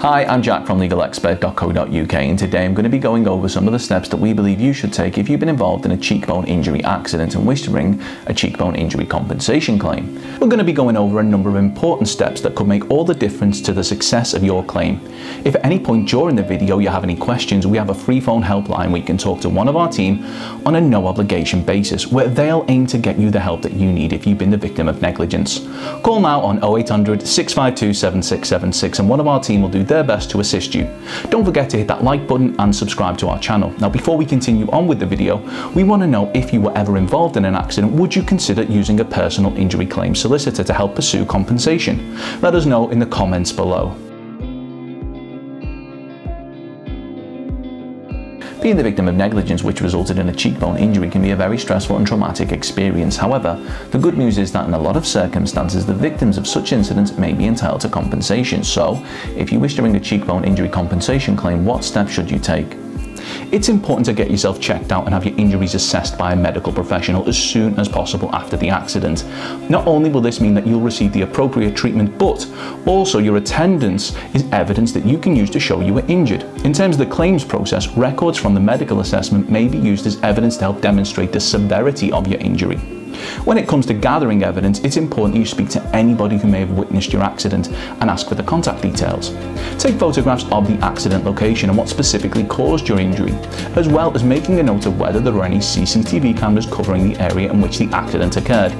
Hi, I'm Jack from legalexpert.co.uk and today I'm going to be going over some of the steps that we believe you should take if you've been involved in a cheekbone injury accident and wish to bring a cheekbone injury compensation claim. We're going to be going over a number of important steps that could make all the difference to the success of your claim. If at any point during the video you have any questions, we have a free phone helpline where you can talk to one of our team on a no obligation basis where they'll aim to get you the help that you need if you've been the victim of negligence. Call now on 0800 652 7676 and one of our team will do their best to assist you. Don't forget to hit that like button and subscribe to our channel. Now before we continue on with the video, we want to know if you were ever involved in an accident, would you consider using a personal injury claim solicitor to help pursue compensation? Let us know in the comments below. Being the victim of negligence which resulted in a cheekbone injury can be a very stressful and traumatic experience. However, the good news is that in a lot of circumstances, the victims of such incidents may be entitled to compensation. So, if you wish to bring a cheekbone injury compensation claim, what steps should you take? It's important to get yourself checked out and have your injuries assessed by a medical professional as soon as possible after the accident. Not only will this mean that you'll receive the appropriate treatment, but also your attendance is evidence that you can use to show you were injured. In terms of the claims process, records from the medical assessment may be used as evidence to help demonstrate the severity of your injury. When it comes to gathering evidence, it's important you speak to anybody who may have witnessed your accident and ask for the contact details. Take photographs of the accident location and what specifically caused your injury, as well as making a note of whether there are any CCTV cameras covering the area in which the accident occurred.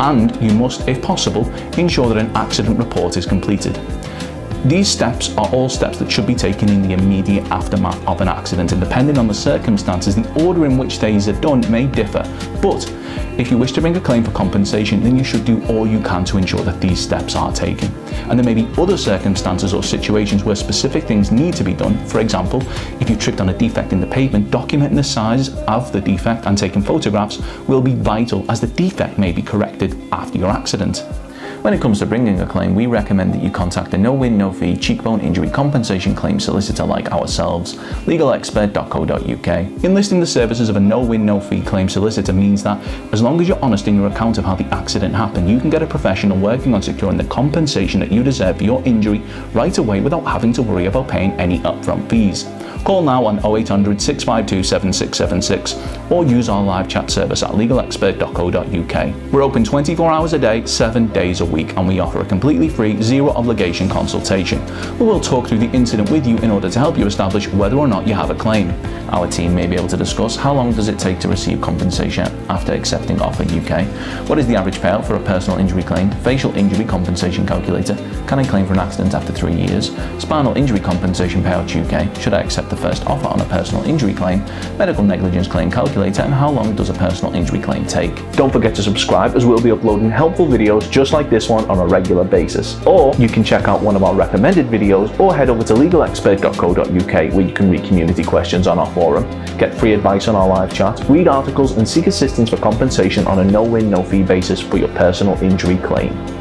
And you must, if possible, ensure that an accident report is completed. These steps are all steps that should be taken in the immediate aftermath of an accident and depending on the circumstances, the order in which these are done may differ. But if you wish to bring a claim for compensation, then you should do all you can to ensure that these steps are taken. And there may be other circumstances or situations where specific things need to be done. For example, if you tripped on a defect in the pavement, documenting the size of the defect and taking photographs will be vital as the defect may be corrected after your accident. When it comes to bringing a claim, we recommend that you contact a no-win, no-fee cheekbone injury compensation claim solicitor like ourselves, legalexpert.co.uk. Enlisting the services of a no-win, no-fee claim solicitor means that as long as you're honest in your account of how the accident happened, you can get a professional working on securing the compensation that you deserve for your injury right away without having to worry about paying any upfront fees. Call now on 0800 652 7676 or use our live chat service at legalexpert.co.uk. We're open 24 hours a day, 7 days a week, and we offer a completely free, zero obligation consultation. We will talk through the incident with you in order to help you establish whether or not you have a claim. Our team may be able to discuss how long does it take to receive compensation after accepting offer UK, what is the average payout for a personal injury claim, facial injury compensation calculator, can I claim for an accident after three years, spinal injury compensation payout UK, should I accept the first offer on a personal injury claim, medical negligence claim calculator, and how long does a personal injury claim take. Don't forget to subscribe as we'll be uploading helpful videos just like this one on a regular basis. Or you can check out one of our recommended videos or head over to legalexpert.co.uk where you can read community questions on our forum, get free advice on our live chat, read articles and seek assistance for compensation on a no-win, no-fee basis for your personal injury claim.